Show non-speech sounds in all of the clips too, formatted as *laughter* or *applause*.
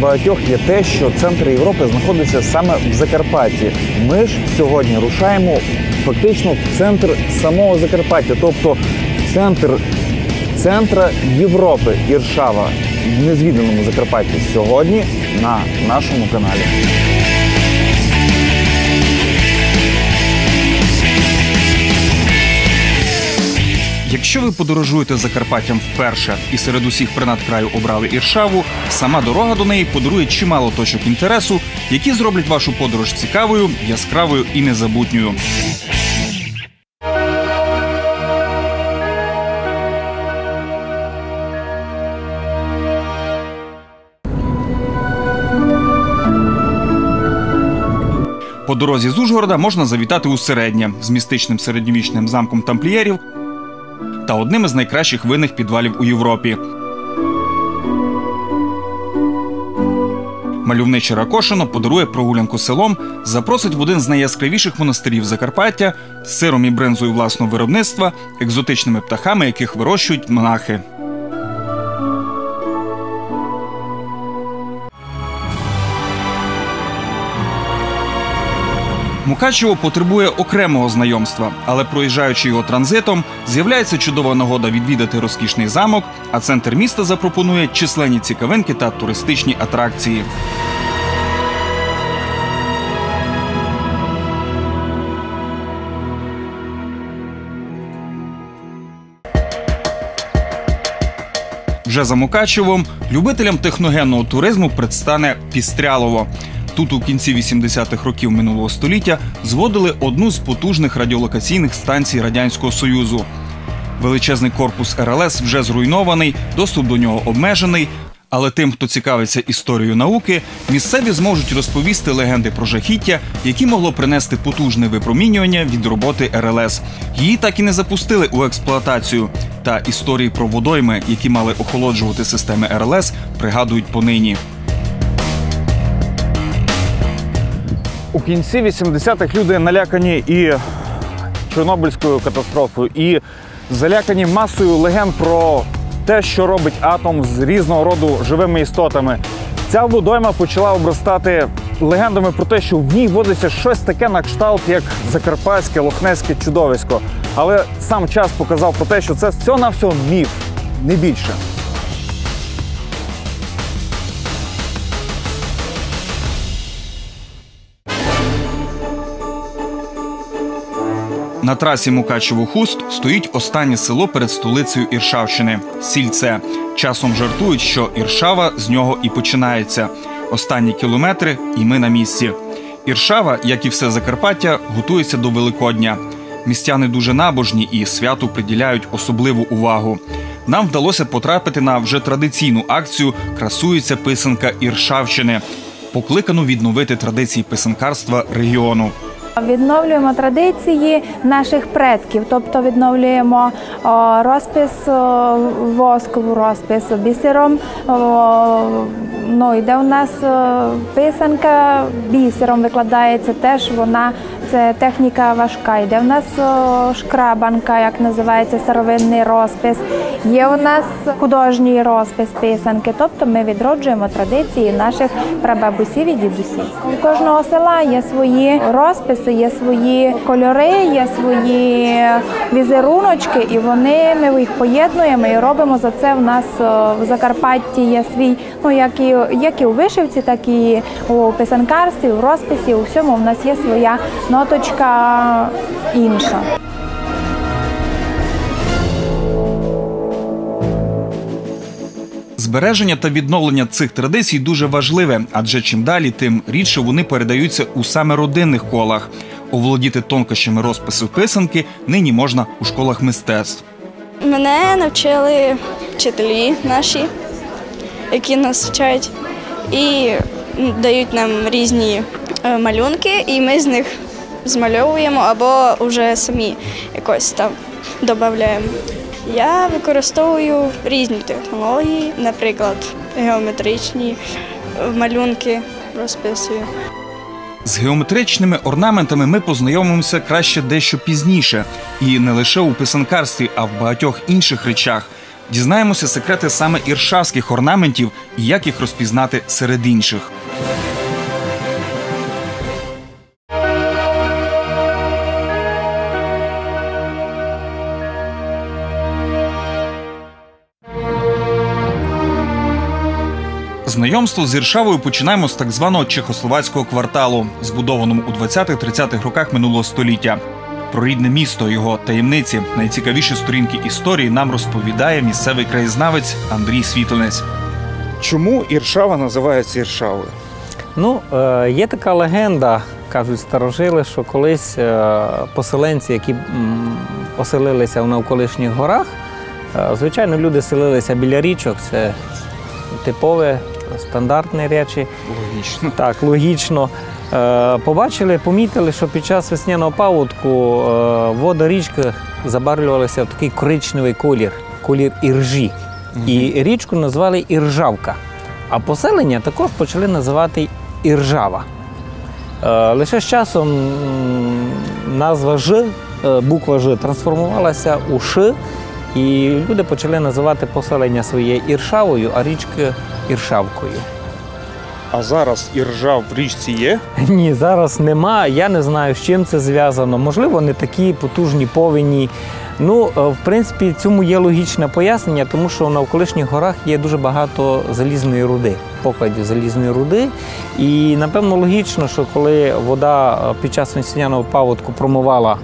багатьох є те, що центр Європи знаходиться саме в Закарпатті. Ми ж сьогодні рушаємо фактично в центр самого Закарпаття, тобто центр центра Європи Іршава в незвіданому Закарпатті сьогодні на нашому каналі. Якщо ви подорожуєте Закарпаттям вперше і серед усіх принад краю обрали Іршаву, сама дорога до неї подарує чимало точок інтересу, які зроблять вашу подорож цікавою, яскравою і незабутньою. По дорозі з Ужгорода можна завітати у середнє з містичним середньовічним замком тамплієрів та одним із найкращих винних підвалів у Європі. Мальовниче Ракошино подарує прогулянку селом, запросить в один з найяскравіших монастирів Закарпаття сиром і бринзою власного виробництва, екзотичними птахами, яких вирощують монахи. Мукачево потребує окремого знайомства, але проїжджаючи його транзитом, з'являється чудова нагода відвідати розкішний замок, а центр міста запропонує численні цікавинки та туристичні атракції. Вже за Мукачевом любителям техногенного туризму предстане Пістрялово. Тут у кінці 80-х років минулого століття зводили одну з потужних радіолокаційних станцій Радянського Союзу. Величезний корпус РЛС вже зруйнований, доступ до нього обмежений. Але тим, хто цікавиться історією науки, місцеві зможуть розповісти легенди про жахіття, які могло принести потужне випромінювання від роботи РЛС. Її так і не запустили у експлуатацію. Та історії про водойми, які мали охолоджувати системи РЛС, пригадують понині. У кінці 80-х люди налякані і Чорнобильською катастрофою, і залякані масою легенд про те, що робить атом з різного роду живими істотами. Ця водойма почала обростати легендами про те, що в ній водиться щось таке на кшталт, як закарпатське лохнеське чудовисько. Але сам час показав про те, що це все на всього міф, не більше. На трасі Мукачево-Хуст стоїть останнє село перед столицею Іршавщини Сільце. Часом жартують, що Іршава з нього і починається. Останні кілометри, і ми на місці. Іршава, як і все Закарпаття, готується до Великодня. Містяни дуже набожні і святу приділяють особливу увагу. Нам вдалося потрапити на вже традиційну акцію Красується писанка Іршавщини, покликану відновити традиції писанкарства регіону. Відновлюємо традиції наших предків, тобто відновлюємо розпис воскову розпис бісером. Ну, йде у нас писанка бісером викладається теж вона. Це техніка важка. Йде в нас шкрабанка, як називається старовинний розпис. Є у нас художній розпис писанки. Тобто ми відроджуємо традиції наших прабабусів і дідусів. У кожного села є свої розписи, є свої кольори, є свої візеруночки, і вони ми їх поєднуємо і робимо за це. В нас в Закарпатті є свій, ну як і як і у вишивці, так і у писанкарстві, у розписі. У всьому в нас є своя ноточка інша. Збереження та відновлення цих традицій дуже важливе, адже чим далі, тим рідше вони передаються у саме родинних колах. Оволодіти тонкощами розпису писанки нині можна у школах мистецтв. Мене навчили вчителі наші, які нас вчать, і дають нам різні е, малюнки, і ми з них змальовуємо або вже самі якось там додаємо. Я використовую різні технології, наприклад, геометричні малюнки розписую. З геометричними орнаментами ми познайомимося краще дещо пізніше, і не лише у писанкарстві, а в багатьох інших речах. Дізнаємося секрети саме іршавських орнаментів і як їх розпізнати серед інших. Знайомство з Іршавою починаємо з так званого чехословацького кварталу, збудованому у 20-30-х роках минулого століття. Про рідне місто, його таємниці, найцікавіші сторінки історії нам розповідає місцевий краєзнавець Андрій Світлинець. Чому Іршава називається Іршавою? Ну, е, є така легенда, кажуть старожили, що колись е, поселенці, які м, оселилися в навколишніх горах, е, звичайно, люди селилися біля річок, це типове, стандартні речі. Логічно. Так, логічно. Е, Побачили, помітили, що під час весняного паводку е, вода річки забарвлювалася в такий коричневий колір, колір іржі. І річку назвали Іржавка. А поселення також почали називати Іржава. Е, Лише з часом назва Ж, буква Ж трансформувалася у Ш, і люди почали називати поселення своє Іршавою, а річки Іршавкою. А зараз Іржа в річці є? *laughs* Ні, зараз нема. Я не знаю, з чим це зв'язано. Можливо, не такі потужні повені. Ну, е, в принципі, цьому є логічне пояснення, тому що в навколишніх горах є дуже багато залізної руди, покладів залізної руди. І напевно логічно, що коли вода е, під час весняного паводку промивала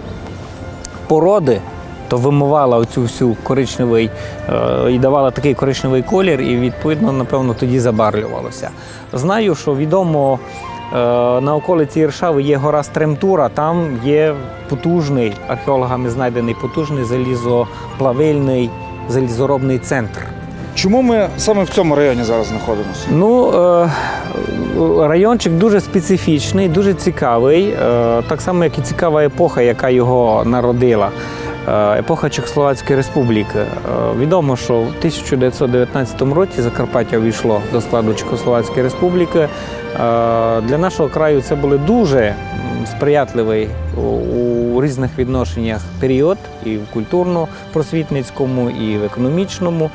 породи, то вимивала оцю всю коричневий е, і давала такий коричневий колір, і відповідно, напевно, тоді забарвлювалося. Знаю, що відомо е, на околиці Іршави є гора Стремтура, там є потужний, археологами знайдений потужний залізоплавильний залізоробний центр. Чому ми саме в цьому районі зараз знаходимося? Ну, е, райончик дуже специфічний, дуже цікавий. Так само, як і цікава епоха, яка його народила. Е, Епоха Чехословацької Республіки. Е, Відомо, що в 1919 році Закарпаття увійшло до складу Чехословацької Республіки. Е, Для нашого краю це були дуже сприятливий у- у різних відношеннях період і в культурно-просвітницькому, і в економічному.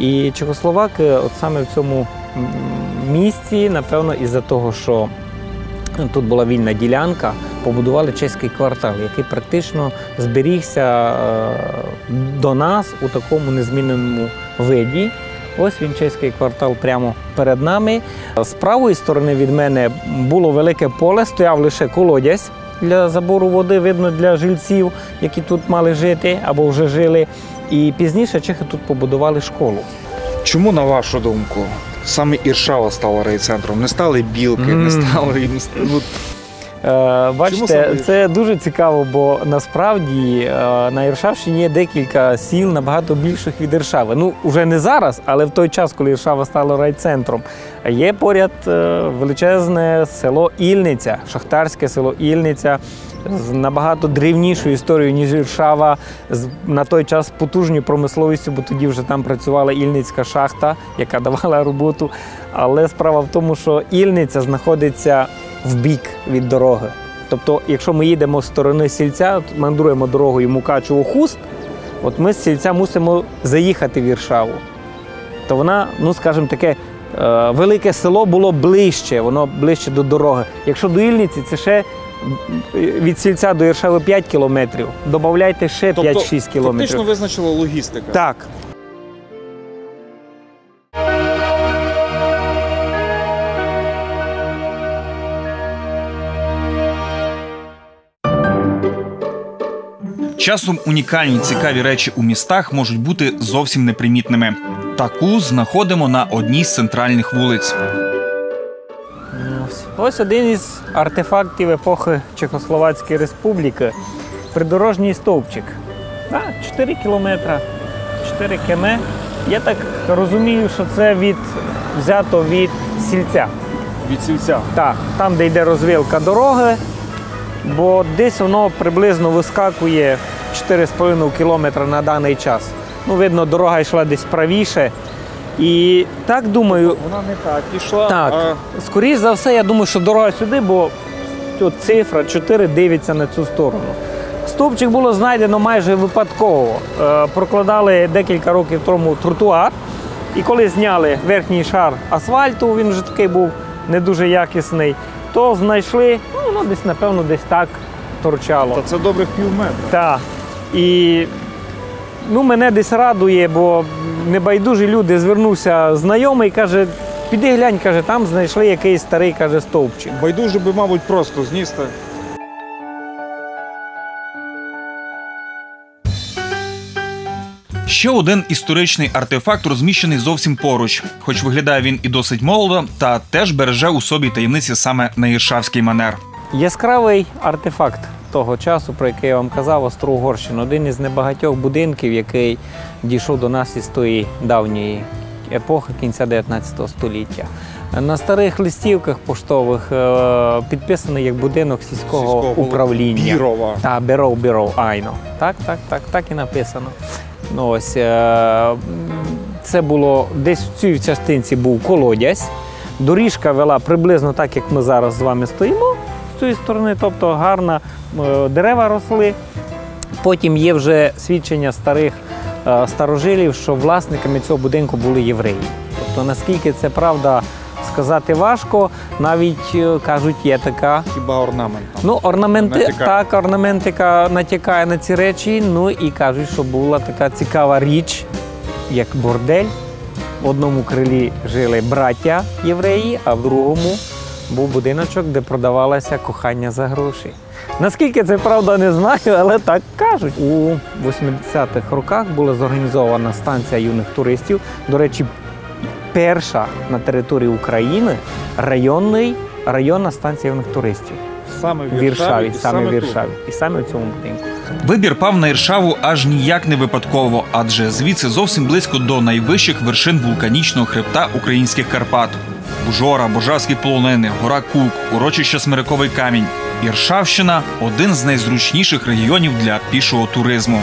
І чехословаки, от саме в цьому місці, напевно, із-за того, що тут була вільна ділянка, побудували чеський квартал, який практично зберігся е, до нас у такому незмінненому виді. Ось він чеський квартал прямо перед нами. З правої сторони від мене було велике поле, стояв лише колодязь для забору води, видно для жильців, які тут мали жити або вже жили. І пізніше чехи тут побудували школу. Чому, на вашу думку, саме Іршава стала райцентром? Не стали білки, не стали. Ну, бачите, це дуже цікаво, бо насправді е, на Іршавщині є декілька сіл набагато більших від Іршави. Ну, вже не зараз, але в той час, коли Іршава стала райцентром. Є поряд е, величезне село Ільниця, шахтарське село Ільниця. З набагато древнішою історією, ніж Іршава, з на той час потужною промисловістю, бо тоді вже там працювала Ільницька шахта, яка давала роботу. Але справа в тому, що Ільниця знаходиться в бік від дороги. Тобто, якщо ми їдемо з сторони сільця, от мандруємо дорогою Мукачево-Хуст, от ми з сільця мусимо заїхати в Іршаву. То вона, ну скажімо, таке е, велике село було ближче, воно ближче до дороги. Якщо до Ільниці, це ще від сільця до Іршави 5 кілометрів. Добавляйте ще 5-6 кілометрів. Тобто Фактично визначила логістика. Так. Часом унікальні цікаві речі у містах можуть бути зовсім непримітними. Таку знаходимо на одній з центральних вулиць. Ось. Один із артефактів епохи Чехословацької Республіки. Придорожній стовпчик. А, 4 кілометри, 4 км. Я так розумію, що це від, взято від сільця. Від сільця. Так, там, де йде розвилка дороги, бо десь воно приблизно вискакує 4,5 кілометра на даний час. Ну, видно, дорога йшла десь правіше. І так думаю, Вона не так пішла. так, А скоріш за все, я думаю, що дорога сюди, бо от цифра 4 дивиться на цю сторону. Стовпчик було знайдено майже випадково. Е, Прокладали декілька років тому тротуар, і коли зняли верхній шар асфальту, він вже такий був не дуже якісний, то знайшли, ну, воно десь, напевно, десь так торчало. Та це добрих пів метра. Так. І ну, мене десь радує, бо небайдужі люди звернувся знайомий, каже, піди глянь, каже, там знайшли якийсь старий каже, стовпчик. Байдуже би, мабуть, просто зністи. Ще один історичний артефакт розміщений зовсім поруч, хоч виглядає він і досить молодо, та теж береже у собі таємниці саме на іршавський манер. Яскравий артефакт того часу, про який я вам казав, Остро-Угорщина. Один із небагатьох будинків, який дійшов до нас із тої давньої епохи кінця 19 століття. На старих листівках поштових е, підписаний як будинок сільського, Сільського управління. Бірова. Так, Біров, Біров, айно. Так, так, так, так і написано. Ну, ось, е, це було десь в цій частинці був колодязь. Доріжка вела приблизно так, як ми зараз з вами стоїмо з цієї сторони, тобто гарно е, дерева росли. Потім є вже свідчення старих е, старожилів, що власниками цього будинку були євреї. Тобто, наскільки це правда сказати важко, навіть е, кажуть, є така Хіба орнамент. Ну, орнаменти, Натякає. так, орнаментика натякає на ці речі. Ну і кажуть, що була така цікава річ, як бордель. В одному крилі жили браття євреї, а в другому був будиночок, де продавалося кохання за гроші. Наскільки це правда, не знаю, але так кажуть. У 80-х роках була зорганізована станція юних туристів. До речі, перша на території України районний, районна станція юних туристів Саме в Віршаві, саме в. Віршаві, і саме в цьому будинку. Вибір пав на Іршаву аж ніяк не випадково, адже звідси зовсім близько до найвищих вершин вулканічного хребта українських Карпат. Бужора, Божарські полонини, гора Кук, урочище Смириковий камінь. Іршавщина один з найзручніших регіонів для пішого туризму.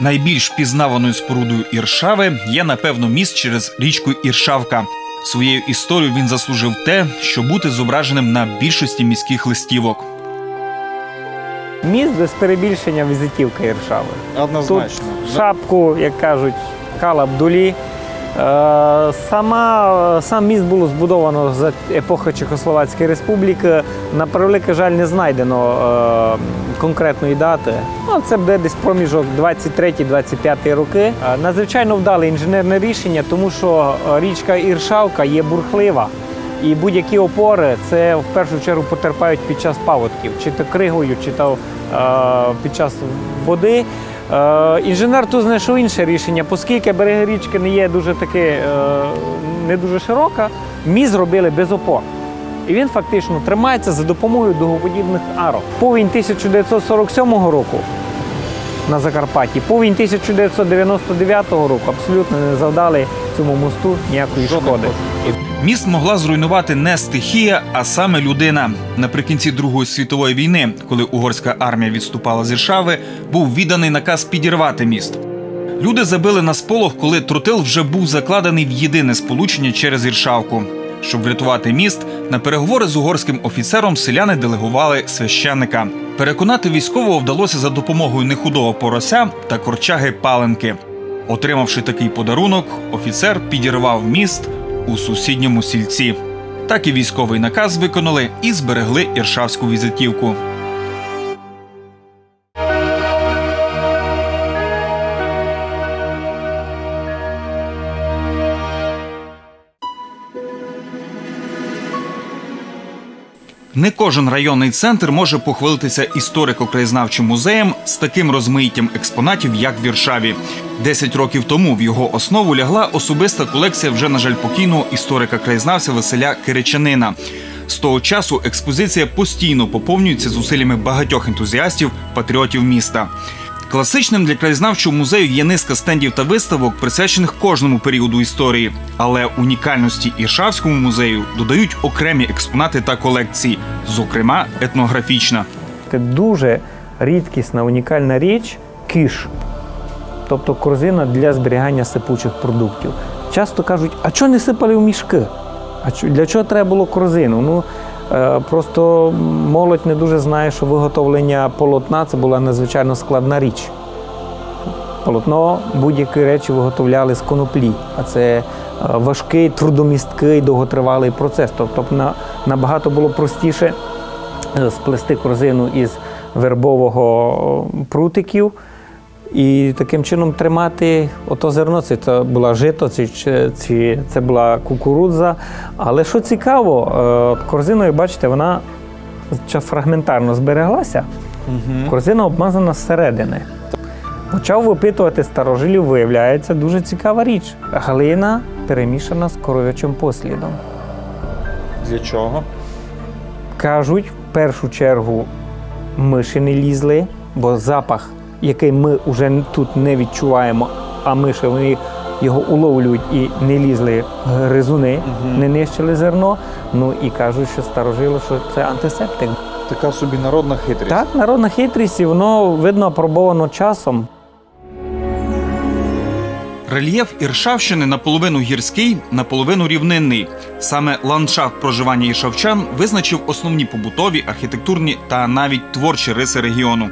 Найбільш впізнаваною спорудою Іршави є, напевно, міст через річку Іршавка. Своєю історією він заслужив те, що бути зображеним на більшості міських листівок. Міст без перебільшення візитівка Іршави. Однозначно. Тут шапку, як кажуть, Кала Бдулі. Е, Сама, сам міст було збудовано за епохи Чехословацької республіки. На превеликий жаль, не знайдено е, конкретної дати. Ну, це буде десь проміжок 23-25 роки. Е, Надзвичайно вдале інженерне рішення, тому що річка Іршавка є бурхлива. І будь-які опори це в першу чергу потерпають під час паводків, чи то кригою, чи то е, під час води. Е, інженер тут знайшов інше рішення, оскільки береги річки не є дуже таки е, не дуже широка, міст зробили без опор. І він фактично тримається за допомогою дугоподібних арок. Повінь 1947 року на Закарпатті, повінь 1999 року абсолютно не завдали цьому мосту ніякої шкоди. Міст могла зруйнувати не стихія, а саме людина. Наприкінці Другої світової війни, коли угорська армія відступала з Іршави, був відданий наказ підірвати міст. Люди забили на сполох, коли тротил вже був закладений в єдине сполучення через Іршавку. Щоб врятувати міст, на переговори з угорським офіцером селяни делегували священника. Переконати військового вдалося за допомогою нехудого порося та корчаги паленки. Отримавши такий подарунок, офіцер підірвав міст у сусідньому сільці. Так і військовий наказ виконали і зберегли іршавську візитівку. Не кожен районний центр може похвалитися історико-краєзнавчим музеєм з таким розмиїттям експонатів, як в Віршаві. Десять років тому в його основу лягла особиста колекція вже, на жаль, покійного історика-краєзнавця Василя Киричанина. З того часу експозиція постійно поповнюється зусиллями багатьох ентузіастів, патріотів міста. Класичним для краєзнавчого музею є низка стендів та виставок, присвячених кожному періоду історії. Але унікальності Іршавському музею додають окремі експонати та колекції, зокрема етнографічна. Це дуже рідкісна, унікальна річ киш, тобто корзина для зберігання сипучих продуктів. Часто кажуть, а чого не сипали в мішки? А для чого треба було корзину? Ну, просто молодь не дуже знає, що виготовлення полотна це була надзвичайно складна річ. Полотно будь-які речі виготовляли з коноплі, а це е, важкий, трудомісткий, довготривалий процес. Тобто набагато було простіше е, сплести корзину із вербового е, прутиків і таким чином тримати ото зерно. Це, це була жито, це, чи це була кукурудза. Але що цікаво, е, корзина, як бачите, вона фрагментарно збереглася. Корзина обмазана зсередини. Почав випитувати старожилів, виявляється дуже цікава річ. Глина перемішана з коров'ячим послідом. Для чого? Кажуть, в першу чергу миші не лізли, бо запах, який ми вже тут не відчуваємо, а миші вони його уловлюють і не лізли гризуни, не нищили зерно. Ну і кажуть, що старожили, що це антисептик. Така собі народна хитрість. Так, народна хитрість, і воно видно опробовано часом. Рельєф Іршавщини наполовину гірський, наполовину рівнинний. Саме ландшафт проживання іршавчан визначив основні побутові, архітектурні та навіть творчі риси регіону.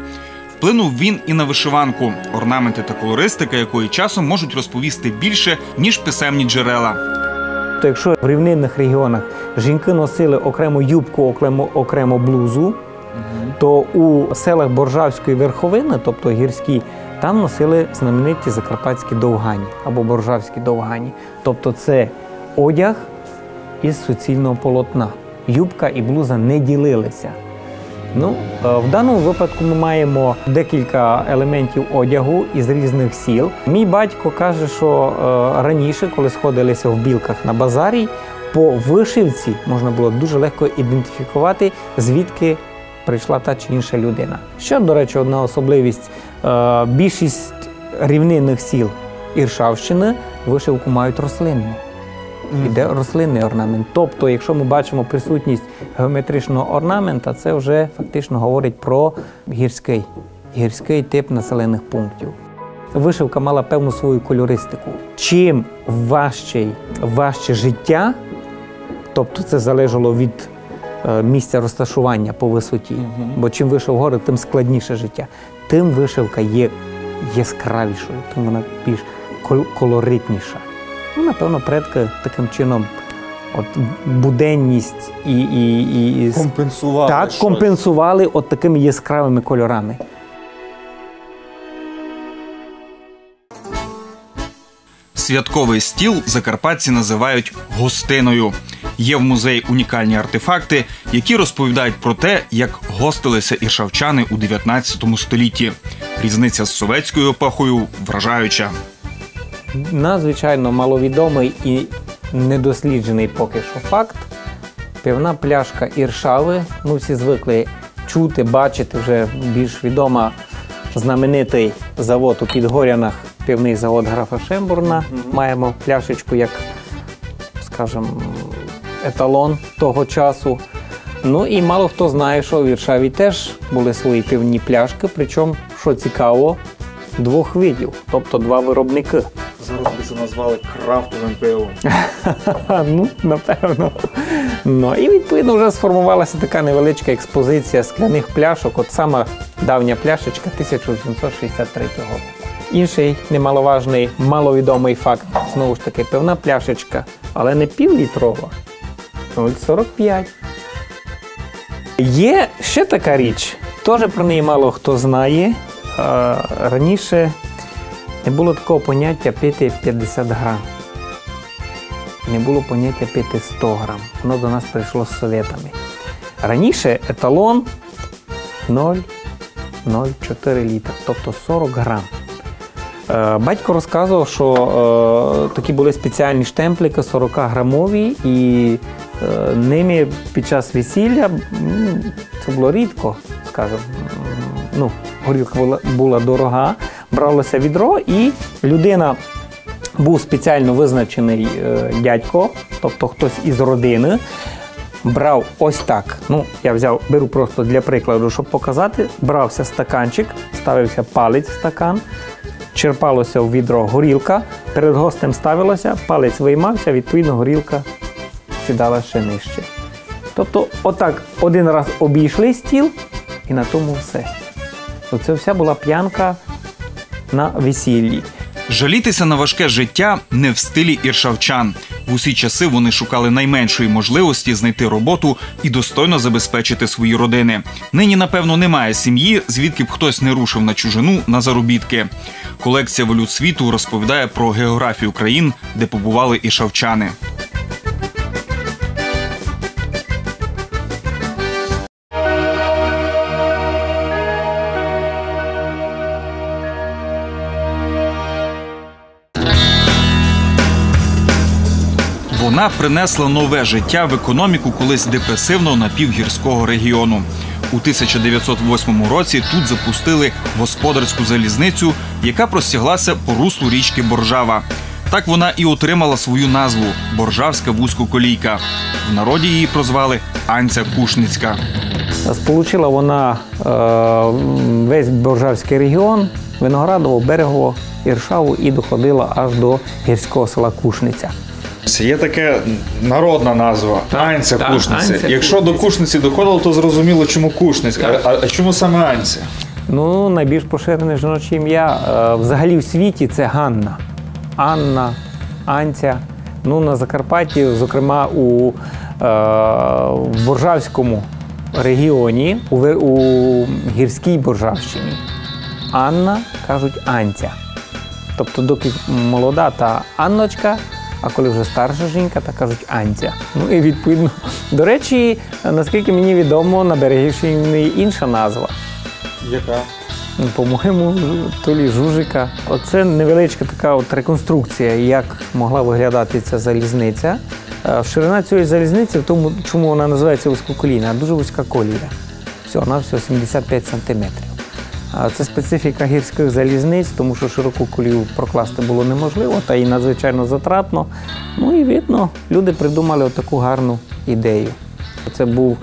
Вплинув він і на вишиванку, орнаменти та колористика, якої часом можуть розповісти більше ніж писемні джерела. То якщо в рівнинних регіонах жінки носили окрему юбку, окремо, окремо блузу, то у селах Боржавської верховини, тобто гірські, там носили знамениті закарпатські довгані або боржавські довгані. Тобто це одяг із суцільного полотна. Юбка і блуза не ділилися. Ну, е, в даному випадку ми маємо декілька елементів одягу із різних сіл. Мій батько каже, що е, раніше, коли сходилися в білках на базарі, по вишивці можна було дуже легко ідентифікувати, звідки прийшла та чи інша людина. Ще, до речі, одна особливість: е, більшість рівнинних сіл Іршавщини вишивку мають рослинну. Іде рослинний орнамент. Тобто, якщо ми бачимо присутність геометричного орнамента, це вже фактично говорить про гірський, гірський тип населених пунктів. Вишивка мала певну свою кольористику. Чим важче, важче життя, тобто це залежало від е, місця розташування по висоті, бо чим вище вгору, тим складніше життя, тим вишивка є яскравішою, тим вона більш кол- колоритніша. Ну, напевно, предки таким чином от буденність і, і, і, і Компенсувати. так щось. компенсували от такими яскравими кольорами. Святковий стіл закарпатці називають гостиною. Є в музеї унікальні артефакти, які розповідають про те, як гостилися іршавчани у 19 столітті. Різниця з совєтською епохою вражаюча. Надзвичайно маловідомий і недосліджений поки що факт. Півна пляшка іршави. Ми всі звикли чути, бачити вже більш відома знаменитий завод у Підгорянах, півний завод графа Шембурна. Маємо пляшечку як, скажімо, еталон того часу. Ну і мало хто знає, що в Іршаві теж були свої півні пляшки, причому, що цікаво, двох видів, тобто два виробники. Зараз би це назвали крафтовим пивом. *laughs* Ну, напевно. Ну, і відповідно вже сформувалася така невеличка експозиція скляних пляшок. От сама давня пляшечка 1863 року. Інший немаловажний, маловідомий факт знову ж таки певна пляшечка, але не півлітрова, 0,45. Є ще така річ, теж про неї мало хто знає. Раніше не було такого поняття пити 50 грам не було поняття пити 100 грам. Воно до нас прийшло з совєтами. Раніше еталон 0,04 літра, тобто 40 грам. Е, Батько розказував, що е, такі були спеціальні штемплики 40-грамові, і е, ними під час весілля це було рідко, скажімо, ну, горілка була дорога, бралося відро, і людина був спеціально визначений е, дядько, тобто хтось із родини, брав ось так. Ну, я взяв, беру просто для прикладу, щоб показати. Брався стаканчик, ставився палець в стакан, черпалося в відро горілка, перед гостем ставилося, палець виймався, відповідно, горілка сідала ще нижче. Тобто, отак один раз обійшли стіл і на тому все. Оце вся була п'янка на весіллі. Жалітися на важке життя не в стилі іршавчан. В усі часи вони шукали найменшої можливості знайти роботу і достойно забезпечити свої родини. Нині, напевно, немає сім'ї, звідки б хтось не рушив на чужину на заробітки. Колекція валют світу розповідає про географію країн, де побували іршавчани. Вона принесла нове життя в економіку колись депресивного напівгірського регіону. У 1908 році тут запустили господарську залізницю, яка простяглася по руслу річки Боржава. Так вона і отримала свою назву Боржавська вузькоколійка. В народі її прозвали Анця Кушницька. Сполучила вона е, весь Боржавський регіон, Виноградово, Берегово, Іршаву і доходила аж до гірського села Кушниця. Є таке народна назва Анця так, Кушниця. Анця Якщо до Кушниці доходило, то зрозуміло, чому Кушницька. А, а чому саме Анця? Ну, найбільш поширене жіноче ім'я е, взагалі в світі це Ганна. Анна, Анця. Ну, на Закарпатті, зокрема, у е, в Боржавському регіоні, у, у гірській Боржавщині. Анна кажуть Анця. Тобто, доки молода та Анночка, а коли вже старша жінка, то кажуть Анця. Ну і відповідно, до речі, наскільки мені відомо, на Берегівщині інша назва. Яка? Ну, По-моєму, то лі жужика. Оце невеличка така от реконструкція, як могла виглядати ця залізниця. Е, Ширина цієї залізниці в тому, чому вона називається вузькоколійна, дуже вузька колія. Всього на всього 75 сантиметрів. Це специфіка гірських залізниць, тому що широку колію прокласти було неможливо, та і надзвичайно затратно. Ну і видно, люди придумали таку гарну ідею. Це був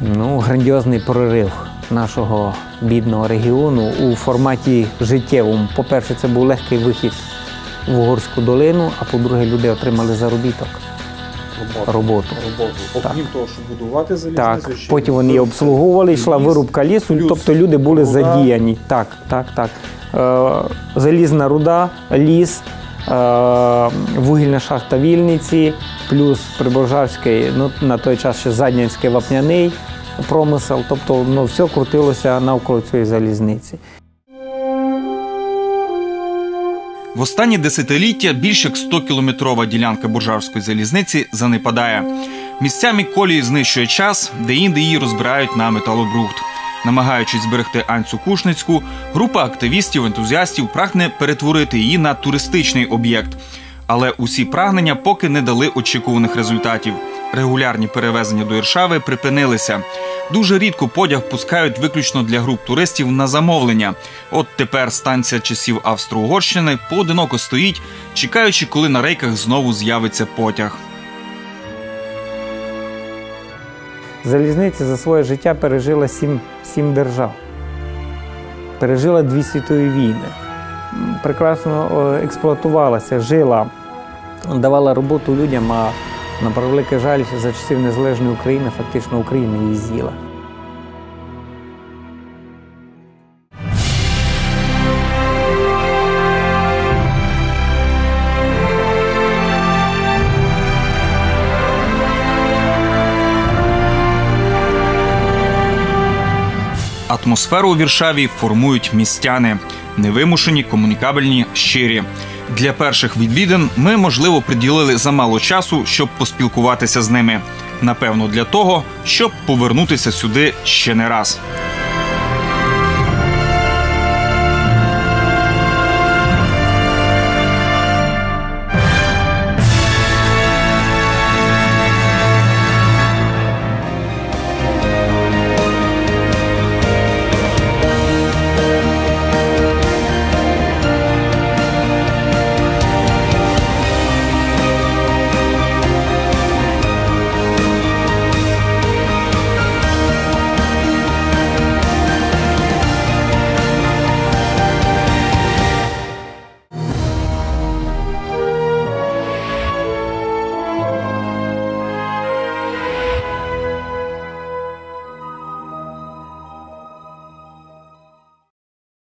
ну, грандіозний прорив нашого бідного регіону у форматі життєвому. По-перше, це був легкий вихід в Угорську долину, а по-друге, люди отримали заробіток, роботу. Роботу. Окрім того, щоб будувати залізницю, Так, потім вони її обслуговували, йшла вирубка лісу, плюс тобто люди були руда. задіяні. Так, так, так. Е, залізна руда, ліс, е, вугільна шахта Вільниці, плюс Приборжавський, ну на той час ще Заднянський вапняний промисел. Тобто ну, все крутилося навколо цієї залізниці. В останні десятиліття більш як 100-кілометрова ділянка буржавської залізниці занепадає. Місцями колії знищує час, де інде її розбирають на металобрухт. Намагаючись зберегти Анцю Кушницьку, група активістів-ентузіастів прагне перетворити її на туристичний об'єкт. Але усі прагнення поки не дали очікуваних результатів. Регулярні перевезення до Іршави припинилися. Дуже рідко потяг пускають виключно для груп туристів на замовлення. От тепер станція часів Австро-Угорщини поодиноко стоїть, чекаючи, коли на рейках знову з'явиться потяг. Залізниця за своє життя пережила сім, сім держав. Пережила дві світові війни. Прекрасно е, експлуатувалася, жила, давала роботу людям, а на превеликий жаль, за часів незалежної України фактично Україна її з'їла. Атмосферу у Віршаві формують містяни, невимушені, комунікабельні, щирі. Для перших відвідин ми, можливо, приділили замало часу, щоб поспілкуватися з ними. Напевно, для того, щоб повернутися сюди ще не раз.